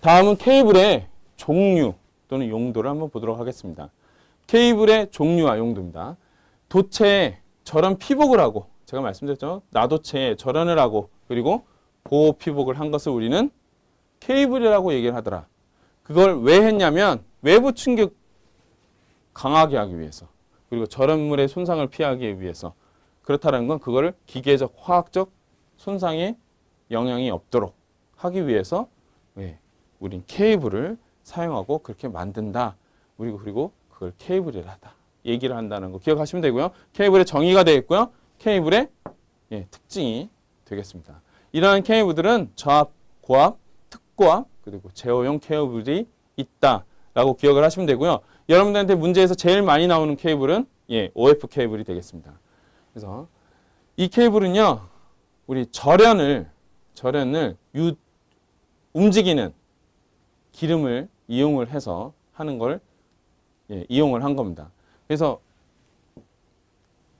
다음은 케이블의 종류 또는 용도를 한번 보도록 하겠습니다. 케이블의 종류와 용도입니다. 도체에 저런 피복을 하고 제가 말씀드렸죠. 나도체에 절연을 하고 그리고 보호 피복을 한 것을 우리는 케이블이라고 얘기를 하더라. 그걸 왜 했냐면 외부 충격 강하게 하기 위해서 그리고 절연물의 손상을 피하기 위해서 그렇다는 건 그거를 기계적 화학적 손상에 영향이 없도록 하기 위해서 왜 우린 케이블을 사용하고 그렇게 만든다. 그리고 그리고 그걸 케이블이라다. 얘기를 한다는 거 기억하시면 되고요. 케이블의 정의가 되어 있고요. 케이블의 예, 특징이 되겠습니다. 이러한 케이블들은 저압, 고압, 특고압 그리고 제어용 케이블이 있다라고 기억을 하시면 되고요. 여러분들한테 문제에서 제일 많이 나오는 케이블은 예, OF 케이블이 되겠습니다. 그래서 이 케이블은요. 우리 절연을 절연을 유, 움직이는 기름을 이용을 해서 하는 걸 예, 이용을 한 겁니다. 그래서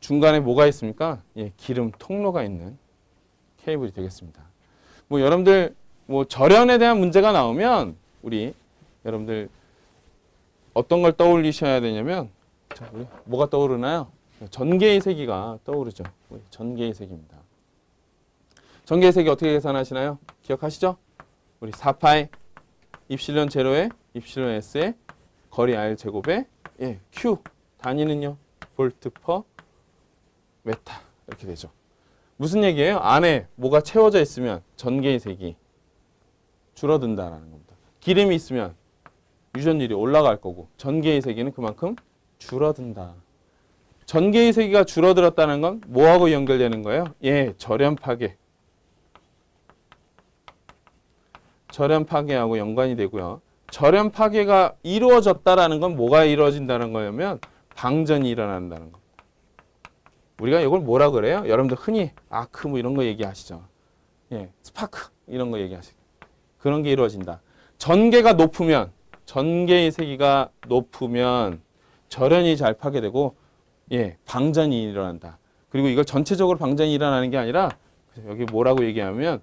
중간에 뭐가 있습니까? 예, 기름 통로가 있는 케이블이 되겠습니다. 뭐 여러분들 뭐 절연에 대한 문제가 나오면 우리 여러분들 어떤 걸 떠올리셔야 되냐면 뭐가 떠오르나요? 전계의 세기가 떠오르죠. 전계의 세기입니다. 전계의 세기 어떻게 계산하시나요? 기억하시죠? 우리 4파이 입실론 제로에 입실론 s의 거리 r 제곱에 예, q 단위는요 볼트 per 미터 이렇게 되죠. 무슨 얘기예요? 안에 뭐가 채워져 있으면 전계의 세기 줄어든다라는 겁니다. 기름이 있으면 유전율이 올라갈 거고 전개의 세기는 그만큼 줄어든다. 전개의 세기가 줄어들었다는 건 뭐하고 연결되는 거예요? 예, 절연 파괴. 절연 파괴하고 연관이 되고요. 절연 파괴가 이루어졌다라는 건 뭐가 이루어진다는 거냐면 방전이 일어난다는 겁니다. 우리가 이걸 뭐라 그래요? 여러분들 흔히 아크 뭐 이런 거 얘기하시죠. 예, 스파크 이런 거 얘기하시죠. 그런 게 이루어진다. 전개가 높으면 전개의 세기가 높으면 절연이 잘 파괴되고 예, 방전이 일어난다. 그리고 이걸 전체적으로 방전이 일어나는 게 아니라 여기 뭐라고 얘기하면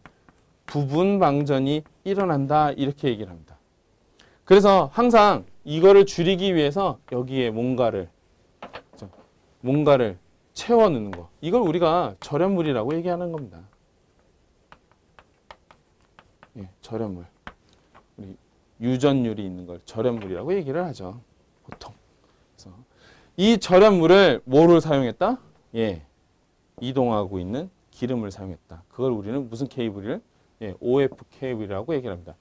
부분 방전이 일어난다 이렇게 얘기를 합니다. 그래서 항상 이거를 줄이기 위해서 여기에 뭔가를 뭔가를 채워 넣는 거. 이걸 우리가 절연물이라고 얘기하는 겁니다. 예, 절연물. 우리 유전율이 있는 걸 절연물이라고 얘기를 하죠. 보통. 그래서 이 절연물을 뭐를 사용했다? 예. 이동하고 있는 기름을 사용했다. 그걸 우리는 무슨 케이블을 예, OF 케이블이라고 얘기를 합니다.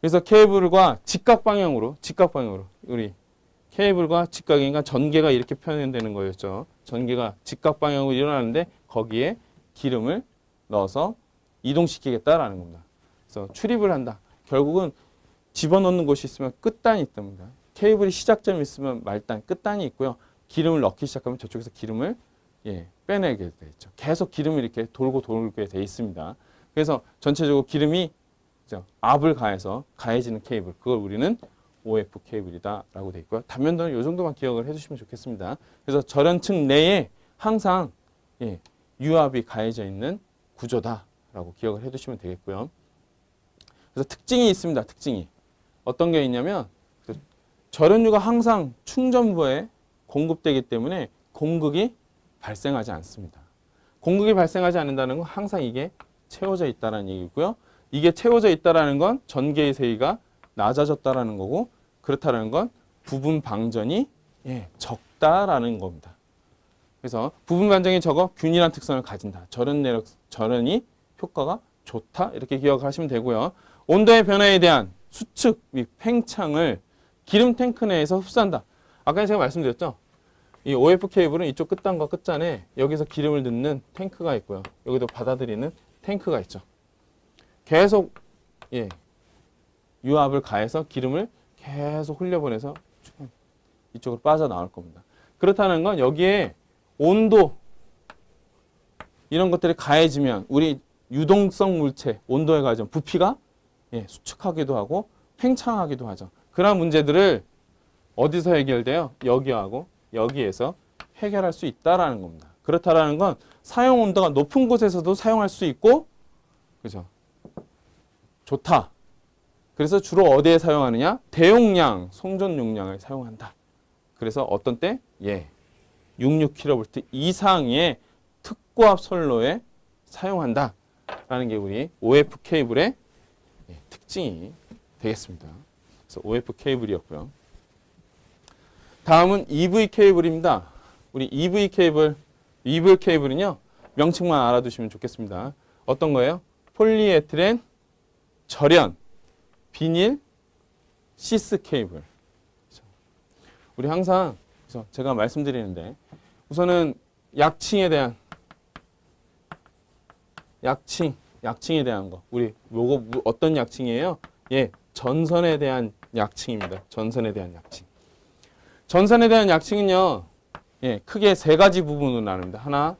그래서 케이블과 직각 방향으로 직각 방향으로 우리 케이블과 직각인가 전개가 이렇게 표현되는 거였죠. 전개가 직각 방향으로 일어나는데 거기에 기름을 넣어서 이동시키겠다라는 겁니다. 그래서 출입을 한다. 결국은 집어넣는 곳이 있으면 끝단이 있답니다. 케이블이 시작점이 있으면 말단, 끝단이 있고요. 기름을 넣기 시작하면 저쪽에서 기름을 예, 빼내게 되죠. 계속 기름이 이렇게 돌고 돌게 돼 있습니다. 그래서 전체적으로 기름이 압을 가해서 가해지는 케이블 그걸 우리는 OF 케이블이다라고 돼 있고요. 단면도는 이 정도만 기억을 해주시면 좋겠습니다. 그래서 절연층 내에 항상 예, 유압이 가해져 있는 구조다라고 기억을 해두시면 되겠고요. 그래서 특징이 있습니다. 특징이 어떤 게 있냐면 그 절연유가 항상 충전부에 공급되기 때문에 공극이 발생하지 않습니다. 공극이 발생하지 않는다는 건 항상 이게 채워져 있다는 얘기고요. 이게 채워져 있다는 건 전개의 세기가 낮아졌다라는 거고 그렇다는 건 부분 방전이 예, 적다라는 겁니다. 그래서 부분 방전이 적어 균일한 특성을 가진다. 절연 내력 절연이 효과가 좋다 이렇게 기억하시면 되고요. 온도의 변화에 대한 수축 및 팽창을 기름 탱크 내에서 흡수한다. 아까 제가 말씀드렸죠. 이 OF 케이블은 이쪽 끝단과 끝단에 여기서 기름을 넣는 탱크가 있고요. 여기도 받아들이는 탱크가 있죠. 계속 예, 유압을 가해서 기름을 계속 흘려보내서 이쪽으로 빠져나올 겁니다. 그렇다는 건 여기에 온도 이런 것들이 가해지면 우리 유동성 물체 온도에 가해지면 부피가 예, 수축하기도 하고 팽창하기도 하죠. 그런 문제들을 어디서 해결돼요? 여기하고 여기에서 해결할 수 있다라는 겁니다. 그렇다라는 건 사용 온도가 높은 곳에서도 사용할 수 있고 그죠? 좋다. 그래서 주로 어디에 사용하느냐? 대용량 송전 용량을 사용한다. 그래서 어떤 때? 예. 66kV 이상의 특고압 선로에 사용한다. 라는 게 우리 OF 케이블의 예, 특징이 되겠습니다. 그래서 OF 케이블이었고요. 다음은 EV 케이블입니다. 우리 EV 케이블, EV 케이블은요. 명칭만 알아두시면 좋겠습니다. 어떤 거예요? 폴리에틸렌, 절연, 비닐, 시스 케이블. 우리 항상 그래서 제가 말씀드리는데 우선은 약칭에 대한 약칭, 약칭에 대한 거. 우리 요거 뭐 어떤 약칭이에요? 예, 전선에 대한 약칭입니다. 전선에 대한 약칭. 전선에 대한 약칭은요. 예, 크게 세 가지 부분으로 나눕니다. 하나,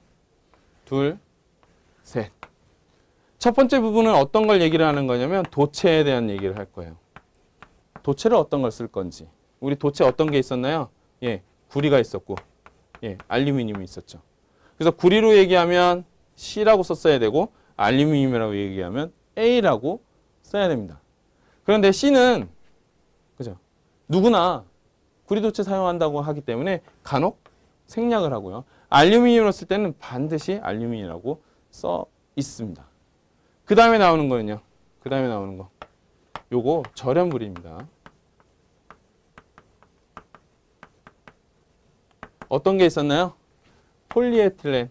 둘, 셋. 첫 번째 부분은 어떤 걸 얘기를 하는 거냐면 도체에 대한 얘기를 할 거예요. 도체를 어떤 걸 쓸 건지. 우리 도체 어떤 게 있었나요? 예, 구리가 있었고, 예, 알루미늄이 있었죠. 그래서 구리로 얘기하면 C라고 썼어야 되고, 알루미늄이라고 얘기하면 A라고 써야 됩니다. 그런데 C는 그죠? 누구나 구리도체 사용한다고 하기 때문에 간혹 생략을 하고요. 알루미늄으로 쓸 때는 반드시 알루미늄이라고 써 있습니다. 그 다음에 나오는 거는요. 그 다음에 나오는 거. 요거 절연물입니다. 어떤 게 있었나요? 폴리에틸렌,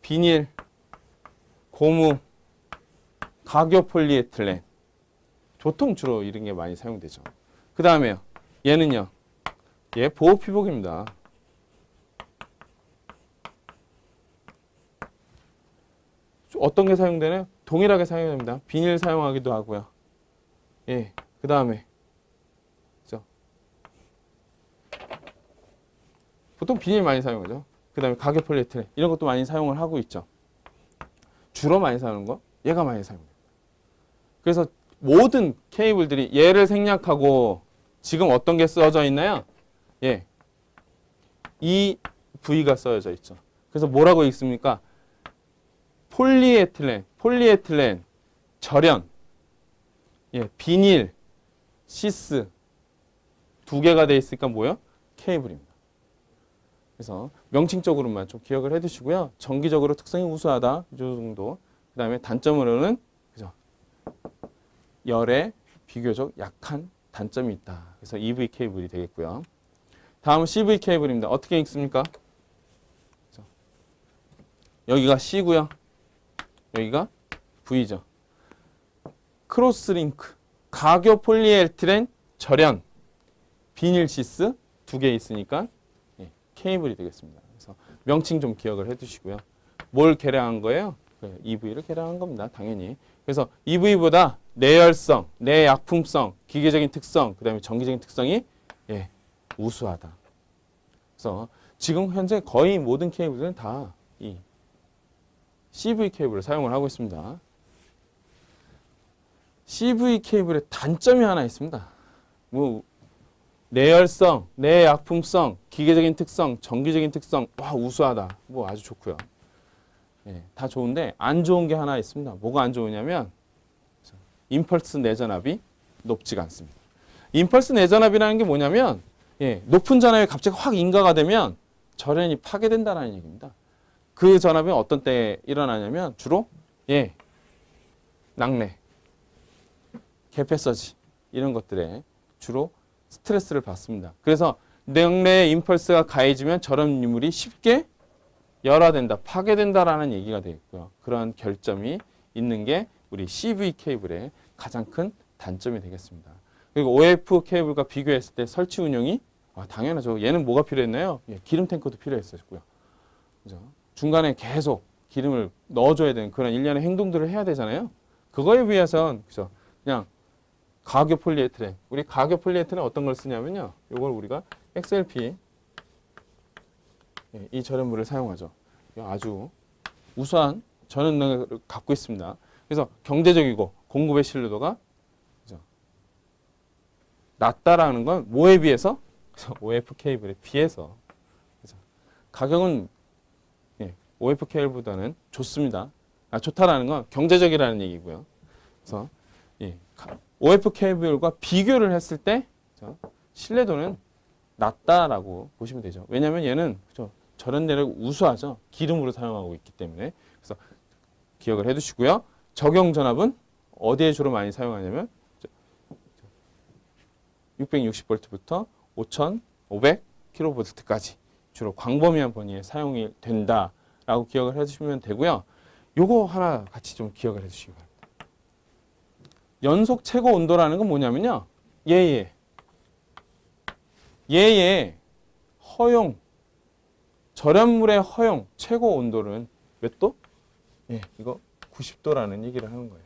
비닐, 고무, 가교 폴리에틸렌. 보통 주로 이런 게 많이 사용되죠. 그 다음에요. 얘는요. 얘 보호 피복입니다. 어떤 게 사용되나요? 동일하게 사용됩니다. 비닐 사용하기도 하고요. 예, 그 다음에 그죠? 보통 비닐 많이 사용하죠. 그 다음에 가계 폴리에틸렌 이런 것도 많이 사용을 하고 있죠. 주로 많이 사용하는 거 얘가 많이 사용해요. 그래서 모든 케이블들이 얘를 생략하고 지금 어떤 게 써져 있나요? 예, 이 V가 써져 있죠. 그래서 뭐라고 읽습니까? 폴리에틸렌, 폴리에틸렌, 절연, 예, 비닐, 시스 두 개가 돼 있으니까 뭐요? 케이블입니다. 그래서 명칭적으로만 좀 기억을 해두시고요. 정기적으로 특성이 우수하다 이 정도. 그 다음에 단점으로는 그죠? 열에 비교적 약한 단점이 있다. 그래서 EV 케이블이 되겠고요. 다음 CV 케이블입니다. 어떻게 읽습니까? 여기가 C고요. 여기가 V죠. crosslink, 가교 폴리에틸렌 절연, 비닐 sheath 두 개 있으니까 예, 케이블이 되겠습니다. 그래서 명칭 좀 기억을 해두시고요. 뭘 개량한 거예요? 그 EV를 개량한 겁니다. 당연히. 그래서 EV보다 내열성, 내약품성, 기계적인 특성, 그 다음에 전기적인 특성이 예, 우수하다. 그래서 지금 현재 거의 모든 케이블들은 다 이 CV 케이블을 사용을 하고 있습니다. CV 케이블의 단점이 하나 있습니다. 뭐 내열성, 내약품성, 기계적인 특성, 전기적인 특성, 와 우수하다. 뭐 아주 좋고요. 예, 다 좋은데 안 좋은 게 하나 있습니다. 뭐가 안 좋으냐면 임펄스 내전압이 높지가 않습니다. 임펄스 내전압이라는 게 뭐냐면 예, 높은 전압이 갑자기 확 인가가 되면 절연이 파괴된다는 얘기입니다. 그 전압이 어떤 때 일어나냐면 주로 예 낙뢰, 개패서지 이런 것들에 주로 스트레스를 받습니다. 그래서 낙뢰 임펄스가 가해지면 저런 유물이 쉽게 열화된다, 파괴된다라는 얘기가 되겠고요. 그러한 결점이 있는 게 우리 CV 케이블의 가장 큰 단점이 되겠습니다. 그리고 OF 케이블과 비교했을 때 설치 운영이 아, 당연하죠. 얘는 뭐가 필요했나요? 예, 기름 탱커도 필요했었고요. 그죠? 중간에 계속 기름을 넣어줘야 되는 그런 일련의 행동들을 해야 되잖아요. 그거에 비해선 그죠? 그냥 가교 폴리에틸렌. 우리 가교 폴리에틸렌 어떤 걸 쓰냐면요. 이걸 우리가 XLP 예, 이 절연물을 사용하죠. 아주 우수한 전원능을 갖고 있습니다. 그래서 경제적이고 공급의 신뢰도가 그죠? 낮다라는 건 뭐에 비해서? OF 케이블에 비해서 그죠? 가격은 OF 케이블보다는 좋습니다. 아, 좋다라는 건 경제적이라는 얘기고요. 그래서 예, OF 케이블과 비교를 했을 때 자, 신뢰도는 낮다라고 보시면 되죠. 왜냐하면 얘는 그죠, 절연내력 우수하죠. 기름으로 사용하고 있기 때문에 그래서 기억을 해두시고요. 적용 전압은 어디에 주로 많이 사용하냐면 660V부터 5,500kV까지 주로 광범위한 범위에 사용이 된다 라고 기억을 해주시면 되고요. 요거 하나 같이 좀 기억을 해주시기 바랍니다. 연속 최고 온도라는 건 뭐냐면요. 예예. 예예. 허용. 절연물의 허용 최고 온도는 몇 도? 예, 이거 90도라는 얘기를 하는 거예요.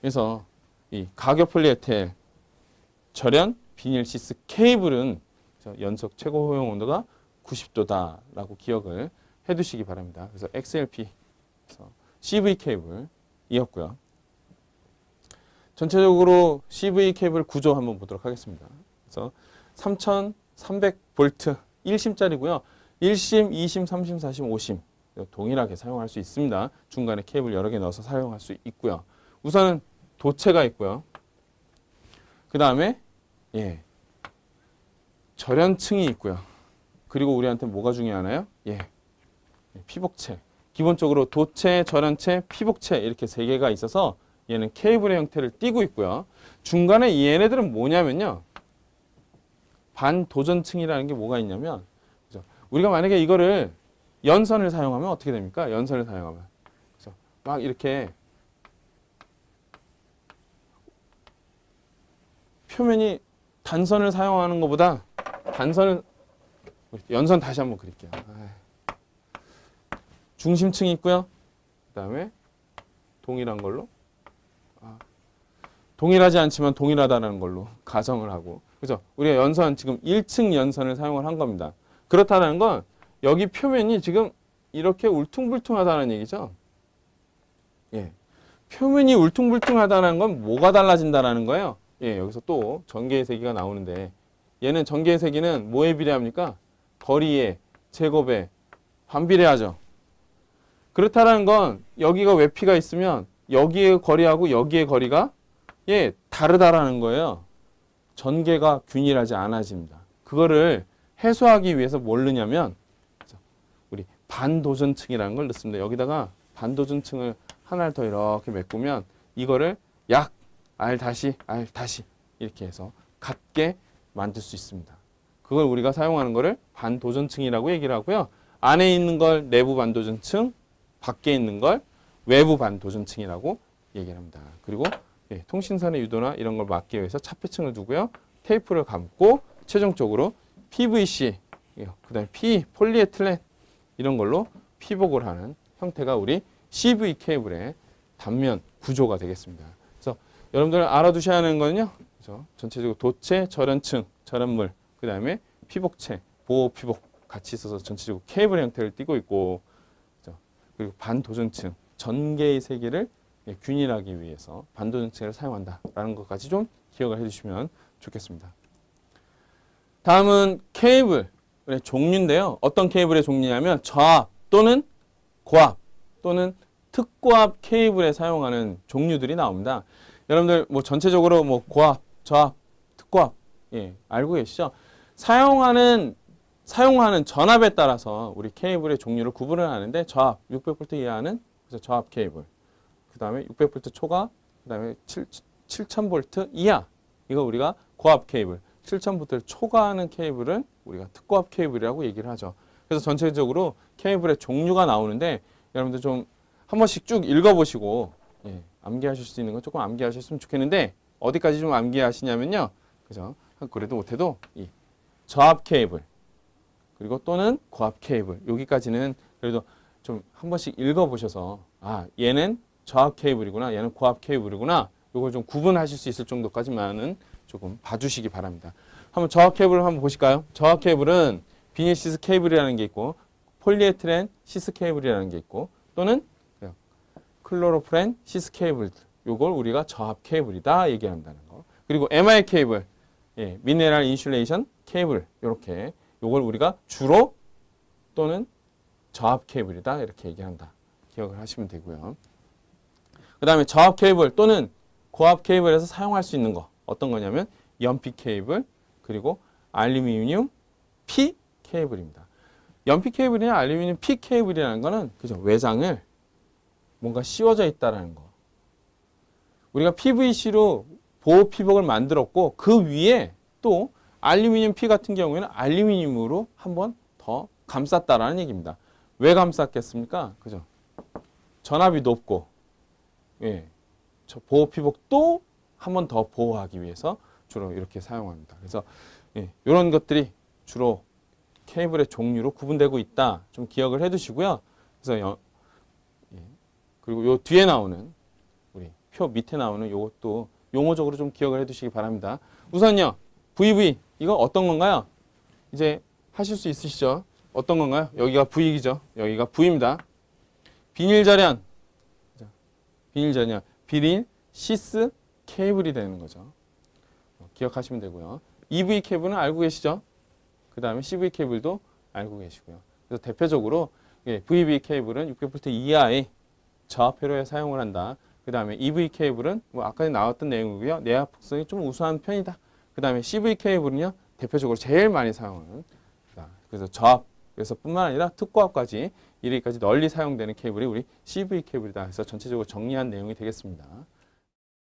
그래서 이 가격 폴리에텔 절연 비닐 시스 케이블은 연속 최고 허용 온도가 90도다라고 기억을 해두시기 바랍니다. 그래서 XLP, 그래서 CV 케이블이었고요. 전체적으로 CV 케이블 구조 한번 보도록 하겠습니다. 그래서 3300V 1심짜리고요. 1심, 2심, 3심, 4심, 5심 동일하게 사용할 수 있습니다. 중간에 케이블 여러 개 넣어서 사용할 수 있고요. 우선은 도체가 있고요. 그 다음에 예 절연층이 있고요. 그리고 우리한테 뭐가 중요하나요? 예 피복체. 기본적으로 도체, 절연체, 피복체 이렇게 세 개가 있어서 얘는 케이블의 형태를 띠고 있고요. 중간에 얘네들은 뭐냐면요. 반도전층이라는 게 뭐가 있냐면 그죠? 우리가 만약에 이거를 연선을 사용하면 어떻게 됩니까? 연선을 사용하면 그죠? 막 이렇게 표면이 단선을 사용하는 것보다 단선을 연선 다시 한번 그릴게요. 중심층이 있고요. 그 다음에 동일한 걸로 아, 동일하지 않지만 동일하다는 걸로 가정을 하고 그죠? 우리가 연선 지금 1층 연선을 사용을 한 겁니다. 그렇다는 건 여기 표면이 지금 이렇게 울퉁불퉁하다는 얘기죠. 예. 표면이 울퉁불퉁하다는 건 뭐가 달라진다라는 거예요? 예, 여기서 또 전개의 세기가 나오는데 얘는 전개의 세기는 뭐에 비례합니까? 거리에, 제곱에 반비례하죠. 그렇다는 건 여기가 외피가 있으면 여기의 거리하고 여기의 거리가 예, 다르다라는 거예요. 전개가 균일하지 않아집니다. 그거를 해소하기 위해서 뭘 넣냐면 우리 반도전층이라는 걸 넣습니다. 여기다가 반도전층을 하나를 더 이렇게 메꾸면 이거를 약 R 다시 R 다시 이렇게 해서 같게 만들 수 있습니다. 그걸 우리가 사용하는 거를 반도전층이라고 얘기를 하고요. 안에 있는 걸 내부 반도전층, 밖에 있는 걸 외부 반도전층이라고 얘기를 합니다. 그리고 예, 통신선의 유도나 이런 걸 막기 위해서 차폐층을 두고요. 테이프를 감고 최종적으로 PVC, 예, 그 다음에 P, 폴리에틸렌 이런 걸로 피복을 하는 형태가 우리 CV 케이블의 단면 구조가 되겠습니다. 그래서 여러분들 알아두셔야 하는 거는요. 그래서 전체적으로 도체, 절연층, 절연물, 그 다음에 피복체, 보호 피복 같이 있어서 전체적으로 케이블 형태를 띠고 있고 그리고 반도전층, 전개의 세계를 예, 균일하기 위해서 반도전층을 사용한다라는 것까지 좀 기억을 해주시면 좋겠습니다. 다음은 케이블의 종류인데요. 어떤 케이블의 종류냐면 저압 또는 고압 또는 특고압 케이블에 사용하는 종류들이 나옵니다. 여러분들 뭐 전체적으로 뭐 고압, 저압, 특고압 예, 알고 계시죠? 사용하는 사용하는 전압에 따라서 우리 케이블의 종류를 구분을 하는데 저압 600V 이하는 그래서 저압 케이블. 그 다음에 600V 초과, 그 다음에 7, 7000V 이하. 이거 우리가 고압 케이블. 7000V를 초과하는 케이블은 우리가 특고압 케이블이라고 얘기를 하죠. 그래서 전체적으로 케이블의 종류가 나오는데 여러분들 좀 한 번씩 쭉 읽어보시고 예, 암기하실 수 있는 건 조금 암기하셨으면 좋겠는데 어디까지 좀 암기하시냐면요. 그죠? 그래도 못해도 이 저압 케이블 그리고 또는 고압 케이블 여기까지는 그래도 좀 한 번씩 읽어보셔서 아 얘는 저압 케이블이구나 얘는 고압 케이블이구나 이걸 좀 구분하실 수 있을 정도까지만은 조금 봐주시기 바랍니다. 한번 저압 케이블을 한번 보실까요? 저압 케이블은 비닐 sheath 케이블이라는 게 있고 폴리에틸렌 sheath 케이블이라는 게 있고 또는 클로로프렌 sheath 케이블 요걸 우리가 저압 케이블이다 얘기한다는 거. 그리고 MI 케이블, 예, mineral insulation 케이블 이렇게 요걸 우리가 주로 또는 저압 케이블이다 이렇게 얘기한다. 기억을 하시면 되고요. 그 다음에 저압 케이블 또는 고압 케이블에서 사용할 수 있는 거 어떤 거냐면 연피 케이블 그리고 알루미늄 P 케이블입니다. 연피 케이블이나 알루미늄 P 케이블이라는 거는 그죠 외장을 뭔가 씌워져 있다라는 거. 우리가 PVC로 보호 피복을 만들었고 그 위에 또 알루미늄 P 같은 경우에는 알루미늄으로 한 번 더 감쌌다라는 얘기입니다. 왜 감쌌겠습니까? 그죠? 전압이 높고 예. 저 보호 피복도 한 번 더 보호하기 위해서 주로 이렇게 사용합니다. 그래서 예, 이런 것들이 주로 케이블의 종류로 구분되고 있다. 좀 기억을 해 두시고요. 그래서 여- 예, 그리고 요 뒤에 나오는 우리 표 밑에 나오는 요것도 용어적으로 좀 기억을 해 두시기 바랍니다. 우선요. VV 이거 어떤 건가요? 이제 하실 수 있으시죠? 어떤 건가요? 여기가 V이죠. 여기가 V입니다. 비닐 절연. 자, 비닐 절연. 비닐 시스 케이블이 되는 거죠. 어, 기억하시면 되고요. EV 케이블은 알고 계시죠? 그 다음에 CV 케이블도 알고 계시고요. 그래서 대표적으로 예, VV 케이블은 600V 이하의 저압 회로에 사용을 한다. 그 다음에 EV 케이블은 뭐 아까 나왔던 내용이고요. 내압 특성이 좀 우수한 편이다. 그 다음에 CV 케이블은요 대표적으로 제일 많이 사용하는 자, 그래서 저압에서뿐만 아니라 특고압까지 이르기까지 널리 사용되는 케이블이 우리 CV 케이블이다 해서 전체적으로 정리한 내용이 되겠습니다.